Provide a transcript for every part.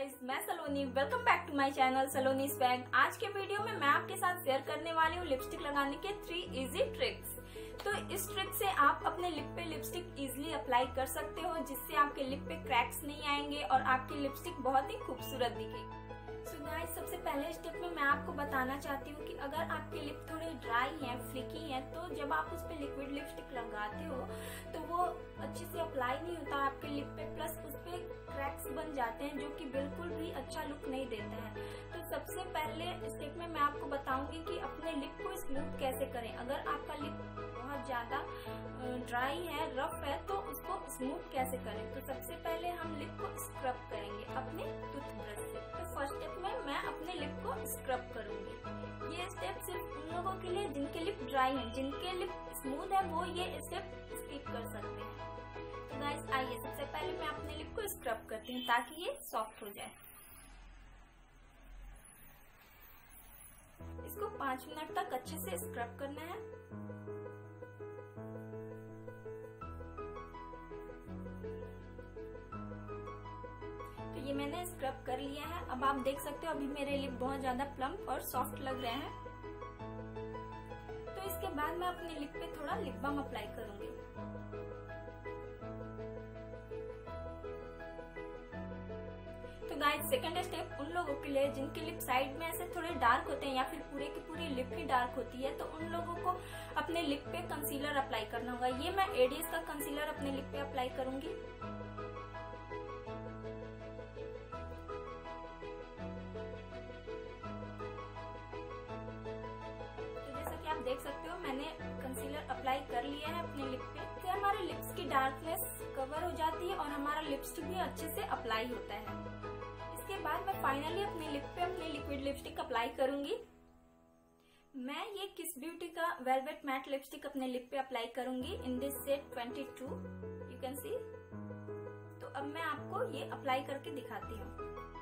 Guys मैं Saloni welcome back to my channel Saloni swag आज के वीडियो में मैं आपके साथ शेयर करने वाली हूँ लिपस्टिक लगाने के थ्री इजी ट्रिक्स तो इस ट्रिक से आप अपने लिप पे लिपस्टिक इजीली अप्लाई कर सकते हो, जिससे आपके लिप पे क्रैक्स नहीं आएँगे और आपकी लिपस्टिक बहुत ही खूबसूरत दिखेगी. सो गाइस सबसे पहले स्टेप में मैं आपको बताना चाहती हूँ कि अगर आपके लिप थोड़े ड्राई हैं फ्लिकी हैं तो जब आप उस पर लिक्विड लिपस्टिक लगाते हो तो वो अच्छे से अप्लाई नहीं होता, आपके लिप पे क्रैक्स बन जाते हैं जो कि बिल्कुल भी अच्छा लुक नहीं देता है। तो सबसे पहले स्टेप में मैं आपको बताऊँगी कि अपने लिप को स्मूथ कैसे करें। अगर आपका लिप बहुत ज़्यादा ड्राई है रफ है तो उसको स्मूथ कैसे करें? तो सबसे पहले हम लिप को स्क्रब करेंगे अपने टूथब्रश से। तो फ़र्स्ट स्टेप में मैं अपने लिप को स्क्रब करूँगी। ये स्टेप सिर्फ़ उन लोगों के लिए जिनके लिप ड्राई हैं, जिनके लिप स्मूथ है, वो ये स्टेप स्किप कर सकते हैं। तो गाइस आइए को स्क्रब करती हूँ ताकि ये सॉफ्ट हो जाए। इसको पाँच मिनट तक अच्छे से स्क्रब करना है। तो ये मैंने स्क्रब कर लिया है। अब आप देख सकते हो, अभी मेरे लिप बहुत ज़्यादा प्लम्प और सॉफ्ट लग रहे हैं। तो इसके बाद मैं अपने लिप पे थोड़ा लिप बाम अप्लाई करूँगी। गाइस सेकंड स्टेप उन लोगों के लिए जिनके लिप साइड में ऐसे थोड़े डार्क होते हैं या फिर पूरे की पूरी लिप ही डार्क होती है तो उन लोगों को अपने लिप पे कंसीलर अप्लाई करना होगा। ये मैं एडीएस का कंसीलर अपने लिप पे अप्लाई करूँगी। आप देख सकते हो, मैंने कंसीलर अप्लाई कर लिया है अपने लिप पे। तो हमारे लिप्स की डार्कनेस कवर हो जाती है और हमारा लिपस्टिक भी अच्छे से अप्लाई होता है। फाइनली अपने लिप पे अपने लिक्विड लिपस्टिक अप्लाई करूँगी। मैं ये किस ब्यूटी का वेलवेट मैट लिपस्टिक अपने लिप पे अप्लाई करूँगी in this set 22 you can see तो अब मैं आपको ये अप्लाई करके दिखाती हूँ।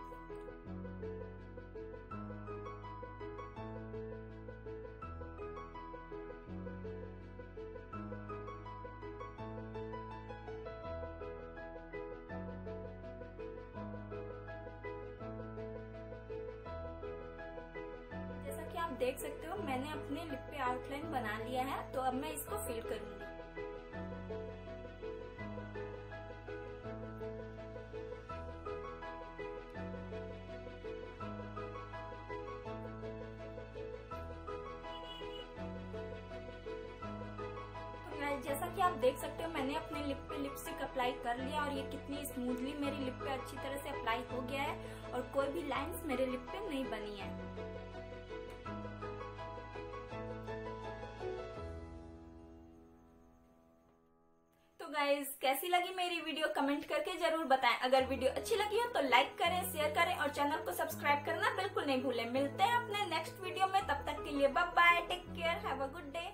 देख सकते हो, मैंने अपने लिप पे आउटलाइन बना लिया है तो अब मैं इसको फिल करूँगी। तो जैसा कि आप देख सकते हो, मैंने अपने लिप पे लिपस्टिक अप्लाई कर लिया और ये कितनी स्मूथली मेरी लिप पे अच्छी तरह से अप्लाई हो गया है और कोई भी लाइंस मेरे लिप पे नहीं बनी है। गाइज़ कैसी लगी मेरी वीडियो कमेंट करके ज़रूर बताएँ। अगर वीडियो अच्छी लगी हो तो लाइक करें शेयर करें और चैनल को सब्सक्राइब करना बिल्कुल नहीं भूलें। मिलते हैं अपने नेक्स्ट वीडियो में। तब तक के लिए bye bye take care have a good day